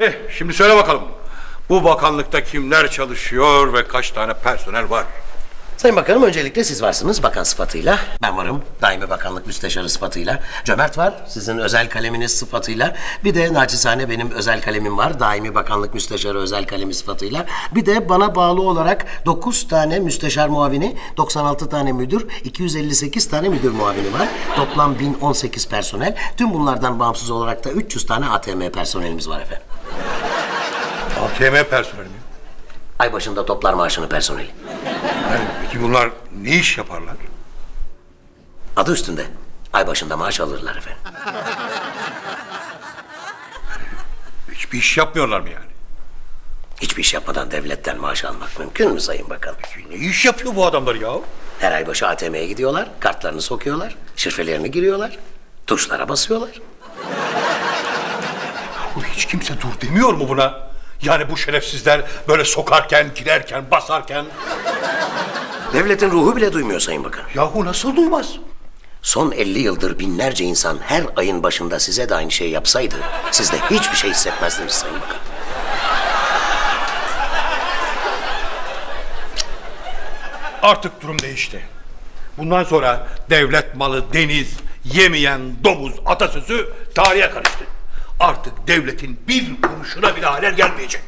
Eh, şimdi söyle bakalım. Bu bakanlıkta kimler çalışıyor ve kaç tane personel var? Sayın Bakanım öncelikle siz varsınız bakan sıfatıyla. Ben varım daimi bakanlık müsteşarı sıfatıyla. Cömert var sizin özel kaleminiz sıfatıyla. Bir de naçizane benim özel kalemim var. Daimi bakanlık müsteşarı özel kalemi sıfatıyla. Bir de bana bağlı olarak 9 tane müsteşar muavini, 96 tane müdür, 258 tane müdür muavini var. Toplam 1018 personel. Tüm bunlardan bağımsız olarak da 300 tane ATM personelimiz var efendim. ATM personeli mi? Ay başında toplar maaşını personeli. Yani peki bunlar ne iş yaparlar? Adı üstünde. Ay başında maaş alırlar efendim. Hiçbir iş yapmıyorlar mı yani? Hiçbir iş yapmadan devletten maaş almak mümkün mü Sayın Bakanım? Ne iş yapıyor bu adamlar ya? Her ay başı ATM'ye gidiyorlar, kartlarını sokuyorlar, şifrelerini giriyorlar, tuşlara basıyorlar. Hiç kimse dur demiyor mu buna? Yani bu şerefsizler böyle sokarken, girerken, basarken... Devletin ruhu bile duymuyor Sayın Bakan. Yahu nasıl duymaz? Son 50 yıldır binlerce insan her ayın başında size de aynı şeyi yapsaydı... ...siz de hiçbir şey hissetmezdiniz Sayın Bakan. Artık durum değişti. Bundan sonra devlet malı deniz, yemeyen domuz atasözü tarihe karıştı. Artık devletin bir kuruşuna bile halel gelmeyecek.